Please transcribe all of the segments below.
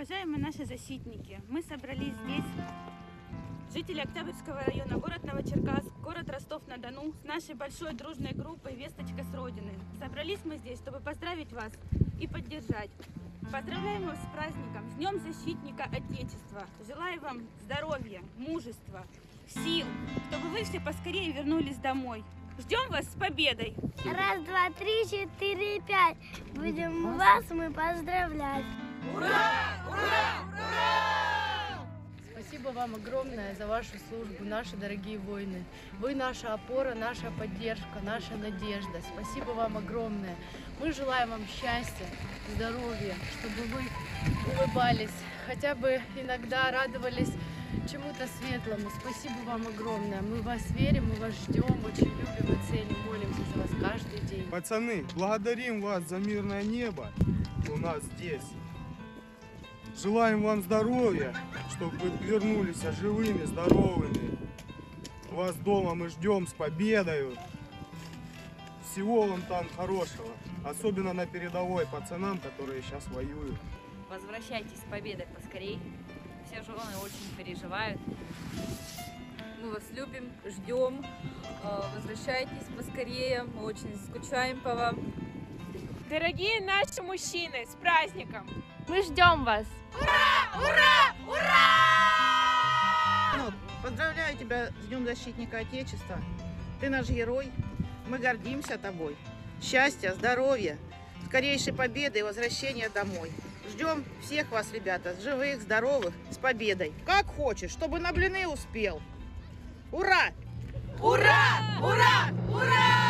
Уважаемые наши защитники, мы собрались здесь, жители Октябрьского района, город Новочеркасск, город Ростов-на-Дону, с нашей большой дружной группой «Весточка с Родины». Собрались мы здесь, чтобы поздравить вас и поддержать. Поздравляем вас с праздником, с Днем Защитника Отечества. Желаю вам здоровья, мужества, сил, чтобы вы все поскорее вернулись домой. Ждем вас с победой! Раз, два, три, четыре, пять. Будем вас мы поздравлять. Спасибо вам огромное за вашу службу, наши дорогие воины. Вы наша опора, наша поддержка, наша надежда. Спасибо вам огромное. Мы желаем вам счастья, здоровья, чтобы вы улыбались, хотя бы иногда радовались чему-то светлому. Спасибо вам огромное. Мы в вас верим, мы вас ждем, очень любим и ценим, молимся за вас каждый день. Пацаны, благодарим вас за мирное небо у нас здесь. Желаем вам здоровья, чтобы вы вернулись живыми, здоровыми. Вас дома мы ждем с победою. Всего вам там хорошего. Особенно на передовой пацанам, которые сейчас воюют. Возвращайтесь с победой поскорей. Все жены очень переживают. Мы вас любим, ждем. Э, Возвращайтесь поскорее. Мы очень скучаем по вам. Дорогие наши мужчины, с праздником! Мы ждем вас! Ну, Поздравляю тебя с Днем Защитника Отечества. Ты наш герой. Мы гордимся тобой. Счастья, здоровья, скорейшей победы и возвращения домой. Ждем всех вас, ребята, живых, здоровых, с победой. Как хочешь, чтобы на блины успел. Ура! Так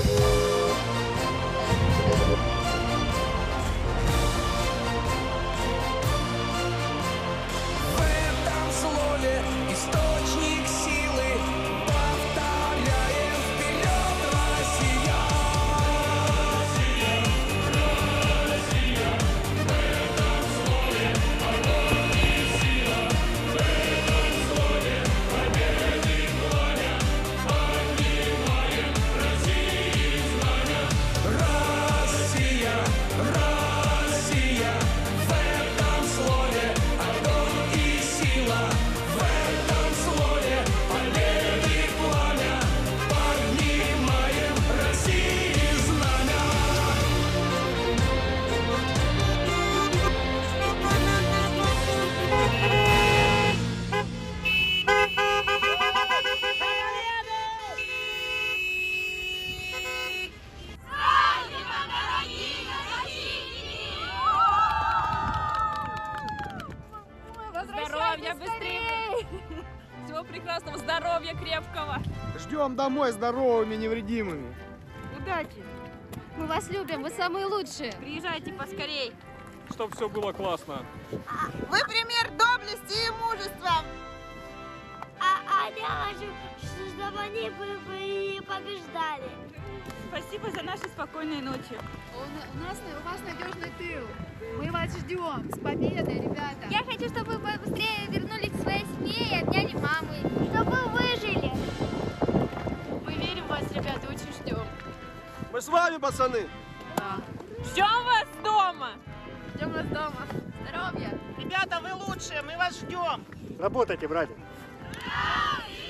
Всего прекрасного, здоровья крепкого. Ждем домой здоровыми, невредимыми. Удачи. Мы вас любим, вы самые лучшие. Приезжайте поскорей. Чтобы все было классно. А, вы пример доблести и мужества. Я хочу, чтобы они побеждали. Спасибо за наши спокойные ночи. У нас у вас надежный тыл. Мы вас ждем. С победой, ребята! Я хочу, чтобы вы быстрее вернулись к своей семье и обняли мамы. Чтобы вы выжили. Мы верим в вас, ребята, очень ждем. Мы с вами, пацаны. Ждем вас дома. Ждем вас дома. Здоровья! Ребята, вы лучшие, мы вас ждем. Работайте, братья. Hallelujah!